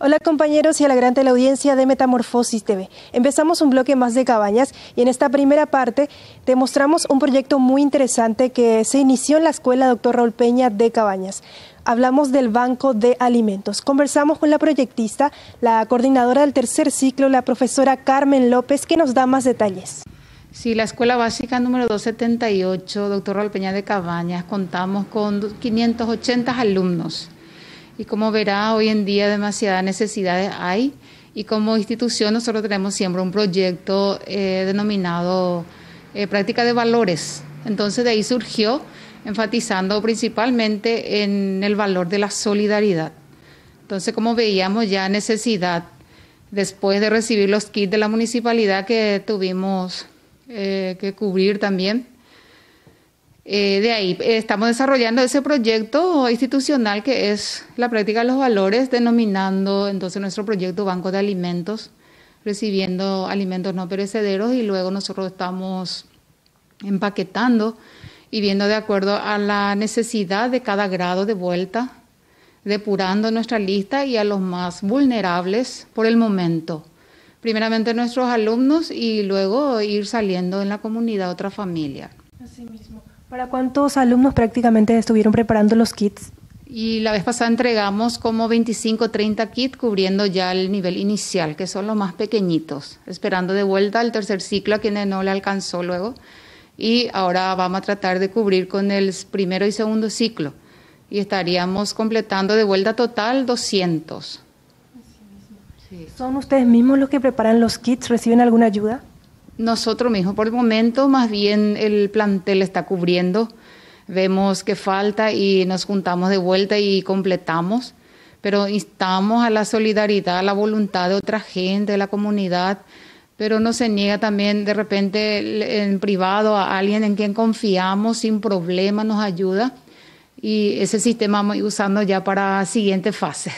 Hola compañeros y a la gran teleaudiencia de Metamorfosis TV. Empezamos un bloque más de cabañas y en esta primera parte te mostramos un proyecto muy interesante que se inició en la Escuela Dr. Raúl Peña de Cabañas. Hablamos del Banco de Alimentos. Conversamos con la proyectista, la coordinadora del tercer ciclo, la profesora Carmen López, que nos da más detalles. Sí, la Escuela Básica número 278, Dr. Raúl Peña de Cabañas, contamos con 580 alumnos y como verá, hoy en día demasiadas necesidades hay y como institución nosotros tenemos siempre un proyecto eh, denominado eh, Práctica de Valores. Entonces de ahí surgió enfatizando principalmente en el valor de la solidaridad. Entonces como veíamos ya necesidad después de recibir los kits de la municipalidad que tuvimos eh, que cubrir también, eh, de ahí eh, estamos desarrollando ese proyecto institucional que es la práctica de los valores, denominando entonces nuestro proyecto Banco de Alimentos, recibiendo alimentos no perecederos y luego nosotros estamos empaquetando y viendo de acuerdo a la necesidad de cada grado de vuelta, depurando nuestra lista y a los más vulnerables por el momento. Primeramente nuestros alumnos y luego ir saliendo en la comunidad otra familia. Así mismo. ¿Para cuántos alumnos prácticamente estuvieron preparando los kits? Y la vez pasada entregamos como 25, 30 kits cubriendo ya el nivel inicial, que son los más pequeñitos, esperando de vuelta al tercer ciclo a quienes no le alcanzó luego. Y ahora vamos a tratar de cubrir con el primero y segundo ciclo. Y estaríamos completando de vuelta total 200. ¿Son ustedes mismos los que preparan los kits? ¿Reciben alguna ayuda? Nosotros mismos, por el momento, más bien el plantel está cubriendo. Vemos que falta y nos juntamos de vuelta y completamos. Pero instamos a la solidaridad, a la voluntad de otra gente, de la comunidad. Pero no se niega también de repente en privado a alguien en quien confiamos sin problema, nos ayuda. Y ese sistema vamos usando ya para la siguiente fase.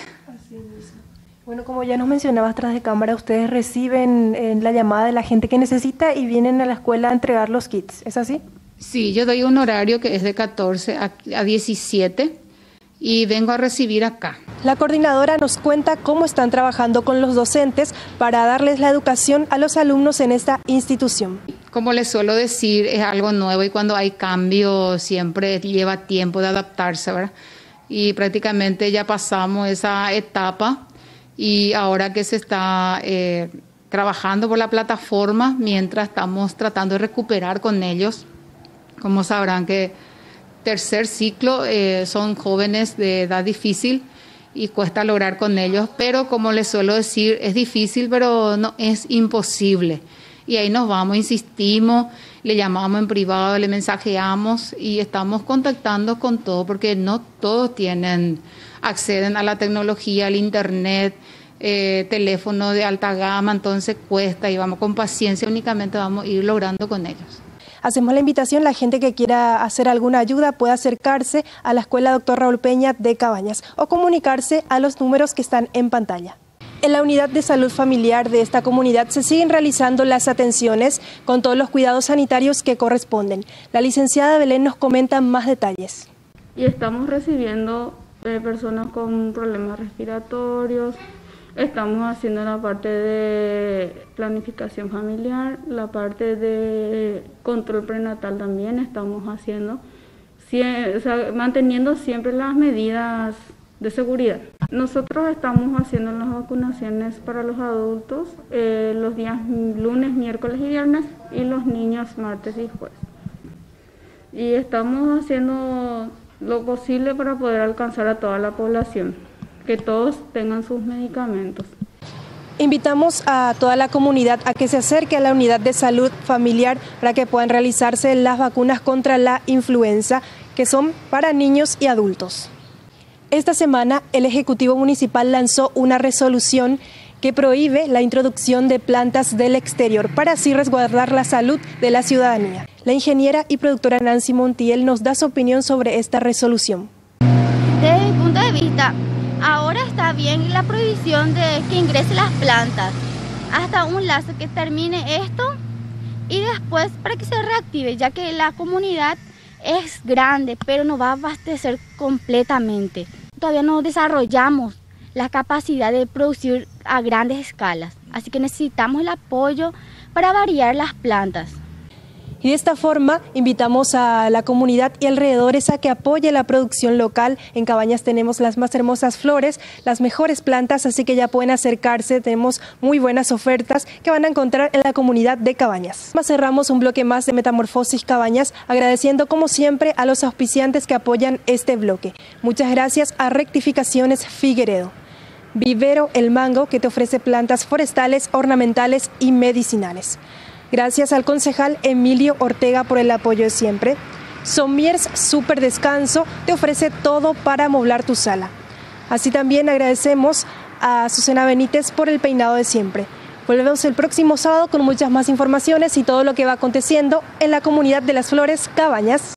Bueno, como ya nos mencionabas tras de cámara, ustedes reciben eh, la llamada de la gente que necesita y vienen a la escuela a entregar los kits, ¿es así? Sí, yo doy un horario que es de 14 a, 17 y vengo a recibir acá. La coordinadora nos cuenta cómo están trabajando con los docentes para darles la educación a los alumnos en esta institución. Como les suelo decir, es algo nuevo y cuando hay cambio siempre lleva tiempo de adaptarse, ¿verdad? Y prácticamente ya pasamos esa etapa y ahora que se está eh, trabajando por la plataforma, mientras estamos tratando de recuperar con ellos, como sabrán que tercer ciclo eh, son jóvenes de edad difícil y cuesta lograr con ellos, pero como les suelo decir, es difícil, pero no es imposible. Y ahí nos vamos, insistimos, le llamamos en privado, le mensajeamos y estamos contactando con todo, porque no todos tienen acceden a la tecnología, al Internet, eh, teléfono de alta gama, entonces cuesta y vamos con paciencia, únicamente vamos a ir logrando con ellos. Hacemos la invitación, la gente que quiera hacer alguna ayuda puede acercarse a la Escuela Doctor Raúl Peña de Cabañas o comunicarse a los números que están en pantalla. En la unidad de salud familiar de esta comunidad se siguen realizando las atenciones con todos los cuidados sanitarios que corresponden. La licenciada Belén nos comenta más detalles. Y estamos recibiendo personas con problemas respiratorios. Estamos haciendo la parte de planificación familiar, la parte de control prenatal también estamos haciendo, manteniendo siempre las medidas de seguridad. Nosotros estamos haciendo las vacunaciones para los adultos eh, los días lunes, miércoles y viernes y los niños martes y jueves. Y estamos haciendo lo posible para poder alcanzar a toda la población, que todos tengan sus medicamentos. Invitamos a toda la comunidad a que se acerque a la unidad de salud familiar para que puedan realizarse las vacunas contra la influenza, que son para niños y adultos. Esta semana el Ejecutivo Municipal lanzó una resolución que prohíbe la introducción de plantas del exterior para así resguardar la salud de la ciudadanía. La ingeniera y productora Nancy Montiel nos da su opinión sobre esta resolución. Desde mi punto de vista, ahora está bien la prohibición de que ingresen las plantas hasta un lazo que termine esto y después para que se reactive, ya que la comunidad es grande, pero no va a abastecer completamente. Todavía no desarrollamos la capacidad de producir a grandes escalas. Así que necesitamos el apoyo para variar las plantas. Y de esta forma invitamos a la comunidad y alrededores a que apoye la producción local. En Cabañas tenemos las más hermosas flores, las mejores plantas, así que ya pueden acercarse. Tenemos muy buenas ofertas que van a encontrar en la comunidad de Cabañas. Más cerramos un bloque más de Metamorfosis Cabañas, agradeciendo como siempre a los auspiciantes que apoyan este bloque. Muchas gracias a Rectificaciones Figueredo. Vivero El Mango, que te ofrece plantas forestales, ornamentales y medicinales. Gracias al concejal Emilio Ortega por el apoyo de siempre. Somiers Super Descanso te ofrece todo para amoblar tu sala. Así también agradecemos a Susana Benítez por el peinado de siempre. Volvemos el próximo sábado con muchas más informaciones y todo lo que va aconteciendo en la comunidad de las Flores Cabañas.